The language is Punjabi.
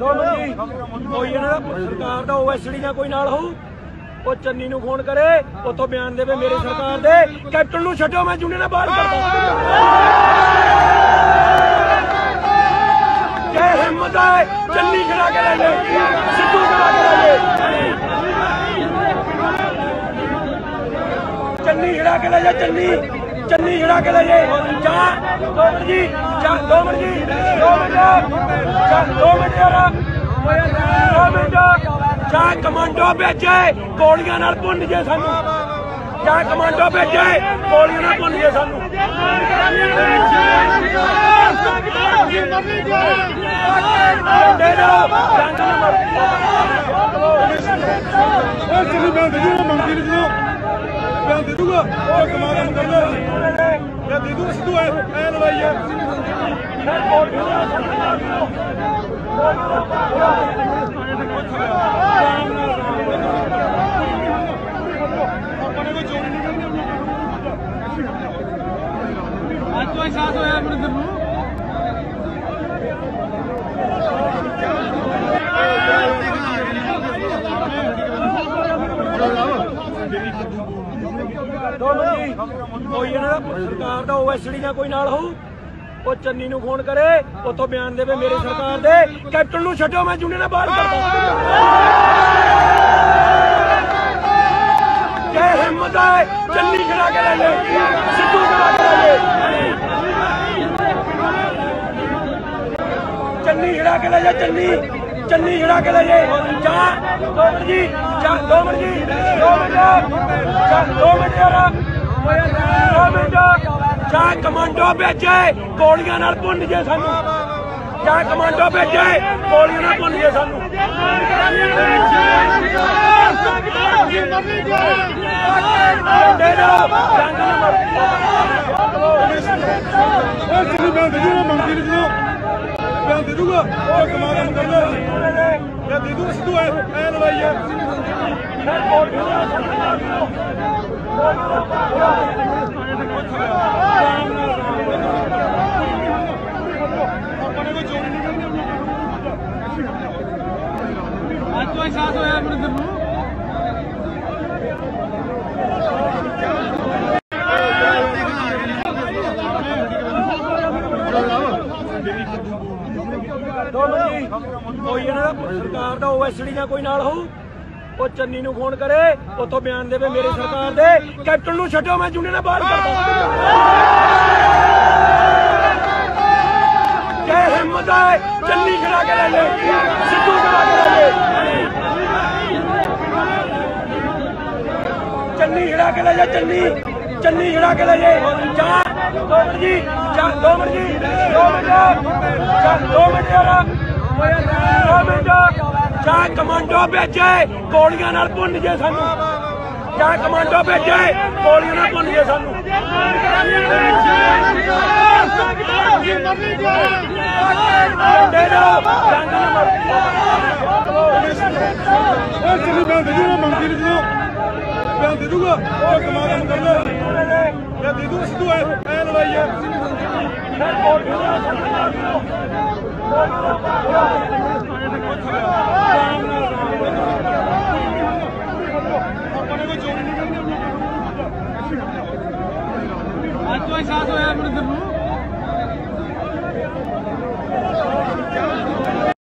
ਦੋ ਜੀ ਕੋਈ ਨਾ, ਸਰਕਾਰ ਦਾ ਓਐਸਡੀ ਜਾਂ ਕੋਈ ਨਾਲ ਹੋਊ, ਉਹ ਚੰਨੀ ਨੂੰ ਫੋਨ ਕਰੇ, ਉੱਥੋਂ ਬਿਆਨ ਦੇਵੇ ਮੇਰੇ ਸਰਕਾਰ ਦੇ। ਕੈਪਟਨ ਨੂੰ ਛੱਡੋ, ਮੈਂ ਜੁਨੇ ਨਾਲ ਬਾਹਰ ਕਰਦਾ। ਜੈ ਹਿੰਮਤ ਹੈ ਚੰਨੀ ਖੜਾ ਕੇ ਲੈ ਲੈ ਸਿੱਧੂ ਖੜਾ ਕੇ ਲੈ ਲੈ ਚੰਨੀ ਖੜਾ ਕੇ ਲੈ ਜਾ, ਚੰਨੀ। ਚੰਨੀ ਖੜਾ ਕੇ ਲੈ ਜਾ। ਜਾ ਦੋ ਮਿੰਟ ਜੀ ਜਾ ਦੋ ਮਿੰਟ ਜੀ ਦੋ ਮਿੰਟ ਜਾ ਦੋ ਮਿੰਟ ਯਾਰ। ਦੋ ਮਿੰਟ। ਜਾ ਕਮਾਂਡੋ ਭੇਜੇ ਗੋਲੀਆਂ ਨਾਲ ਭੁੰਨ ਜੇ ਸਾਨੂੰ। ਜਾ ਕਮਾਂਡੋ ਭੇਜੇ ਗੋਲੀਆਂ ਨਾਲ ਭੁੰਨ ਜੇ ਸਾਨੂੰ। ਮਰ ਉਹ ਚਲੀ ਮੈਂ ਦੇ ਦੂੰਗਾ ਮੰਗੀ ਨਹੀਂ ਜਦੋਂ ਮੈਂ ਦੇ ਦੂੰਗਾ ਉਹ ਕਮਾ ਕੰਮ ਕਰਦਾ ਮੈਂ ਸਿੱਧੂ ਐ ਐ ਲਵਾਈ ਐ। ਅੱਜ ਤੋਂ ਅਹਿਸਾਸ ਹੋਇਆ ਅਮਰਿੰਦਰ ਨੂੰ ਦੋ ਮਿੰਟ ਜੀ। ਕੋਈ ਨਾ, ਸਰਕਾਰ ਦਾ ਓਐਸਡੀ ਜਾਂ ਕੋਈ ਨਾਲ ਹੋਊ, ਉਹ ਚੰਨੀ ਨੂੰ ਫੋਨ ਕਰੇ, ਉੱਥੋਂ ਬਿਆਨ ਦੇਵੇ ਮੇਰੇ ਸਰਕਾਰ ਦੇ। ਕੈਪਟਨ ਨੂੰ ਛੱਡੋ, ਮੈਂ ਜੁਨੇ ਨਾਲ ਬਾਹਰ ਕਰਦਾ ਜੈ ਹਿੰਮਤ ਹੈ ਚੰਨੀ ਖੜਾ ਕੇ ਲੈ ਲੈ ਸਿੱਧੂ ਖੜਾ ਕੇ ਲੈ ਲੈ ਚੰਨੀ ਖੜਾ ਕੇ ਲੈ ਜਾ, ਚੰਨੀ। ਚੰਨੀ ਖੜਾ ਕੇ ਲੈ ਜਾ। ਜਾ ਦੋ ਜੀ ਜਾ ਦੋ ਜੀ। ਜਾ ਕਮਾਂਡੋ ਭੇਜੇ ਗੋਲੀਆਂ ਨਾਲ ਭੁੰਨ ਜੇ ਸਾਨੂੰ ਜਾ ਕਮਾਂਡੋ ਭੇਜੇ ਗੋਲੀਆਂ ਨਾਲ ਭੁੰਨ ਜੇ ਸਾਨੂੰ ਡੇਰਾ ਜੰਗ ਨਾ ਮਰ ਉਹ ਚਲੀ ਮੈਂ ਦੇ ਦੂੰਗਾ ਮੰਗੀ ਨਹੀਂ ਜਦੋਂ ਮੈਂ ਉਹ ਕਮਾ ਕੰਮ ਕਰਦਾ ਮੈਂ ਦੇ ਦੂੰਗਾ ਸਿੱਧੂ ਐ ਐ ਲਵਾਈ ਐ ਆਪਣੇ ਕੋ ਚੋਰੀ ਨਹੀਂ ਕਰਨੀ ਅੱਜ ਤੋਂ ਅਹਿਸਾਸ ਹੋਇਆ ਅਮਰਿੰਦਰ ਨੂੰ ਦੋ ਮਿੰਟ ਜੀ। ਕੋਈ ਨਾ, ਸਰਕਾਰ ਦਾ ਓਐਸਡੀ ਜਾਂ ਕੋਈ ਨਾਲ ਹੋਊ, ਉਹ ਚੰਨੀ ਨੂੰ ਫੋਨ ਕਰੇ, ਉੱਥੋਂ ਬਿਆਨ ਦੇਵੇ ਮੇਰੇ ਸਰਕਾਰ ਦੇ। ਕੈਪਟਨ ਨੂੰ ਛੱਡੋ, ਮੈਂ ਜੁਨੇ ਨਾਲ ਬਾਹਰ ਕਰਦਾ ਜੈ ਹਿੰਮਤ ਹੈ, ਚੰਨੀ ਖੜਾ ਕੇ ਲੈ ਲੈ ਸਿੱਧੂ ਖੜਾ ਕੇ ਲੈ ਲੈ ਚੰਨੀ ਖੜਾ ਕੇ ਲੈ ਜਾ, ਚੰਨੀ। ਚੰਨੀ ਖੜਾ ਕੇ ਲੈ ਜਾ। ਜਾ ਦੋ ਜੀ। ਜਾ ਦੋ ਮਿੰਟ ਜੀ, ਦੋ ਮਿੰਟ ਜਾ ਦੋ ਮਿੰਟ ਯਾਰ ਦੋ ਮਿੰਟ ਜਾ ਕਮਾਂਡੋ ਭੇਜੇ, ਗੋਲੀਆਂ ਨਾਲ ਭੁੰਨ ਜੇ ਸਾਨੂੰ। ਜਾ ਕਮਾਂਡੋ ਭੇਜੇ, ਗੋਲੀਆਂ ਨਾਲ ਭੁੰਨ ਜੇ ਸਾਨੂੰ। ਡੇਰਾ ਜੰਗ ਨਾ ਮਰ। ਉਹ ਚਲੀ, ਮੈਂ ਦੇ ਦੂੰਗਾ, ਮੰਗੀ ਨਹੀਂ ਜਦੋਂ ਮੈਂ ਉਹ ਕਮਾ ਕੰਮ ਕਰਦਾ ਮੈਂ ਸਿੱਧੂ ਐ ਐ ਲਵਾਈ ਐ ਅੱਜ ਤੋਂ ਅਹਿਸਾਸ ਹੋਇਆ ਅਮਰਿੰਦਰ ਨੂੰ।